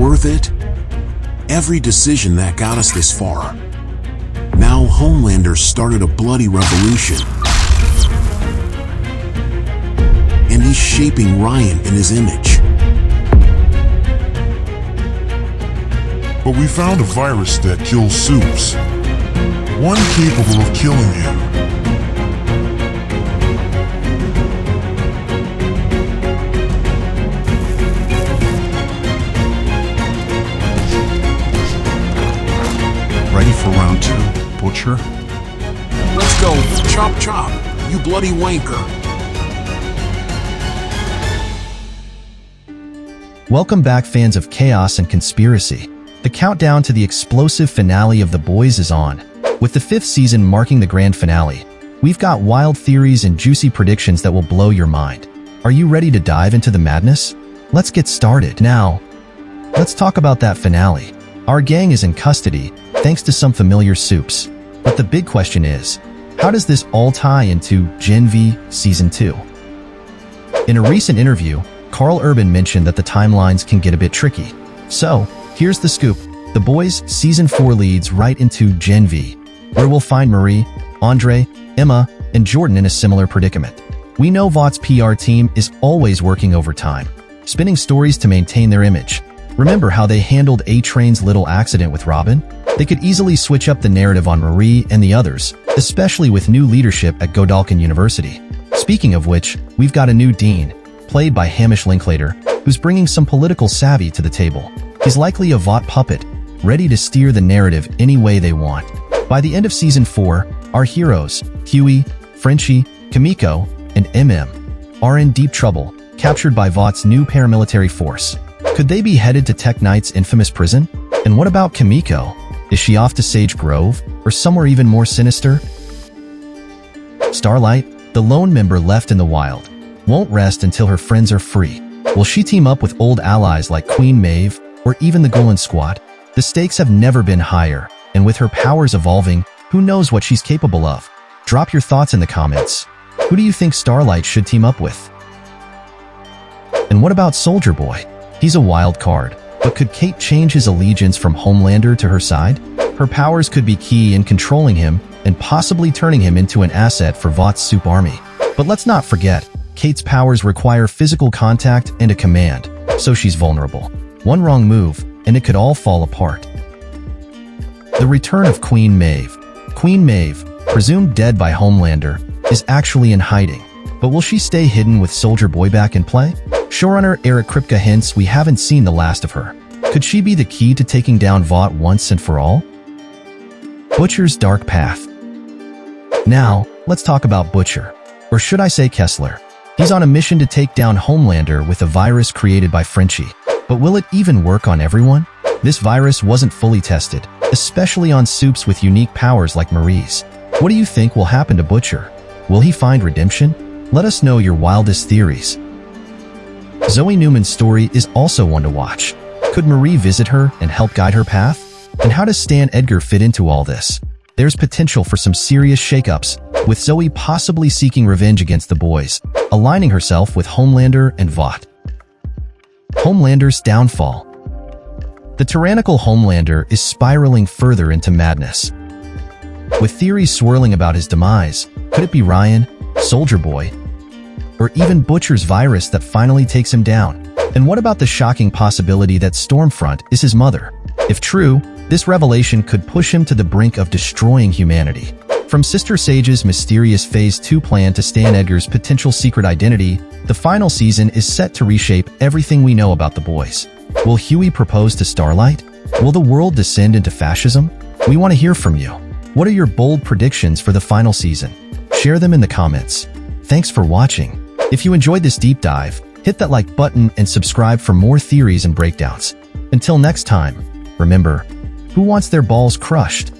worth it? Every decision that got us this far. Now Homelander started a bloody revolution. And he's shaping Ryan in his image. But we found a virus that kills Supes. One capable of killing him. Ready for round two, Butcher? Let's go, chop chop, you bloody wanker. Welcome back, fans of chaos and conspiracy. The countdown to the explosive finale of The Boys is on. With the fifth season marking the grand finale, we've got wild theories and juicy predictions that will blow your mind. Are you ready to dive into the madness? Let's get started. Now, let's talk about that finale. Our gang is in custody, thanks to some familiar supes. But the big question is, how does this all tie into Gen V Season 2? In a recent interview, Karl Urban mentioned that the timelines can get a bit tricky. So, here's the scoop. The Boys Season 4 leads right into Gen V, where we'll find Marie, Andre, Emma, and Jordan in a similar predicament. We know Vought's PR team is always working overtime, spinning stories to maintain their image. Remember how they handled A-Train's little accident with Robin? They could easily switch up the narrative on Marie and the others, especially with new leadership at Godolkin University. Speaking of which, we've got a new dean, played by Hamish Linklater, who's bringing some political savvy to the table. He's likely a Vought puppet, ready to steer the narrative any way they want. By the end of season 4, our heroes, Hughie, Frenchie, Kimiko, and MM, are in deep trouble, captured by Vought's new paramilitary force. Could they be headed to Tek Knight's infamous prison? And what about Kimiko? Is she off to Sage Grove, or somewhere even more sinister? Starlight, the lone member left in the wild, won't rest until her friends are free. Will she team up with old allies like Queen Maeve, or even the Golan Squad? The stakes have never been higher, and with her powers evolving, who knows what she's capable of? Drop your thoughts in the comments. Who do you think Starlight should team up with? And what about Soldier Boy? He's a wild card, but could Kate change his allegiance from Homelander to her side? Her powers could be key in controlling him and possibly turning him into an asset for Vought's Supe Army. But let's not forget, Kate's powers require physical contact and a command, so she's vulnerable. One wrong move, and it could all fall apart. The return of Queen Maeve. Queen Maeve, presumed dead by Homelander, is actually in hiding. But will she stay hidden with Soldier Boy back in play? Showrunner Eric Kripke hints we haven't seen the last of her. Could she be the key to taking down Vought once and for all? Butcher's Dark Path. Now, let's talk about Butcher. Or should I say Kessler? He's on a mission to take down Homelander with a virus created by Frenchie. But will it even work on everyone? This virus wasn't fully tested, especially on supes with unique powers like Marie's. What do you think will happen to Butcher? Will he find redemption? Let us know your wildest theories. Zoe Newman's story is also one to watch. Could Marie visit her and help guide her path? And how does Stan Edgar fit into all this? There's potential for some serious shakeups, with Zoe possibly seeking revenge against the boys, aligning herself with Homelander and Vought. Homelander's downfall. The tyrannical Homelander is spiraling further into madness. With theories swirling about his demise, could it be Ryan, Soldier Boy, or even Butcher's virus that finally takes him down? And what about the shocking possibility that Stormfront is his mother? If true, this revelation could push him to the brink of destroying humanity. From Sister Sage's mysterious Phase 2 plan to Stan Edgar's potential secret identity, the final season is set to reshape everything we know about the boys. Will Hughie propose to Starlight? Will the world descend into fascism? We want to hear from you. What are your bold predictions for the final season? Share them in the comments. Thanks for watching. If you enjoyed this deep dive, hit that like button and subscribe for more theories and breakdowns. Until next time, remember, who wants their balls crushed?